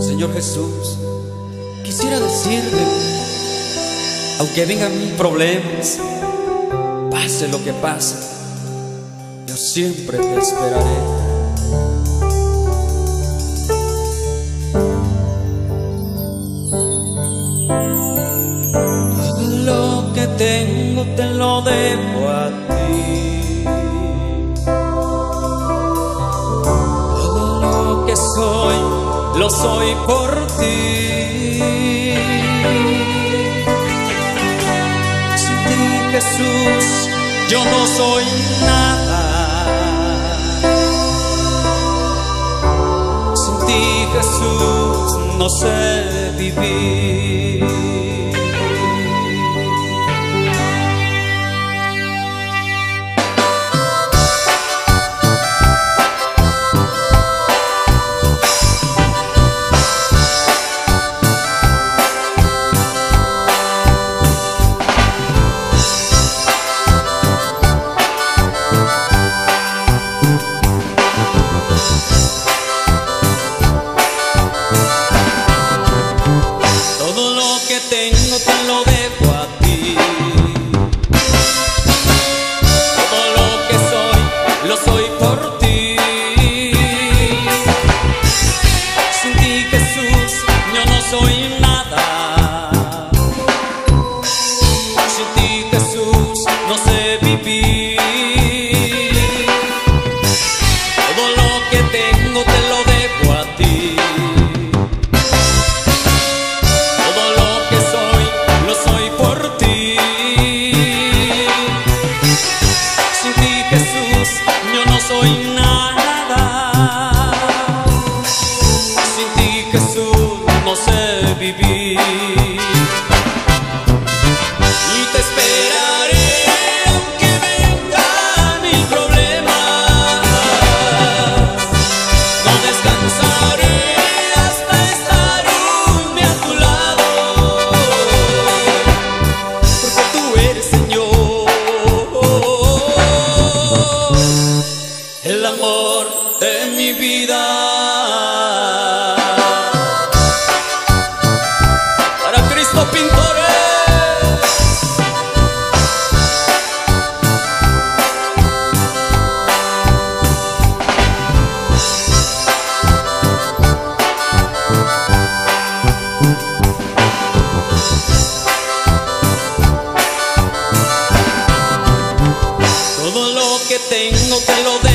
Señor Jesús, quisiera decirte, aunque vengan problemas, pase lo que pase, yo siempre te esperaré. Todo lo que tengo te lo debo a lo soy por ti. Sin ti, Jesús, yo no soy nada. Sin ti, Jesús, no sé vivir. Que tengo te lo debo a ti. Todo lo que soy, lo soy por ti. Sin ti, Jesús, yo no soy nada. Sin ti, Jesús, no sé vivir. El amor de mi vida. Para Cristo pintores. Todo lo que tengo te lo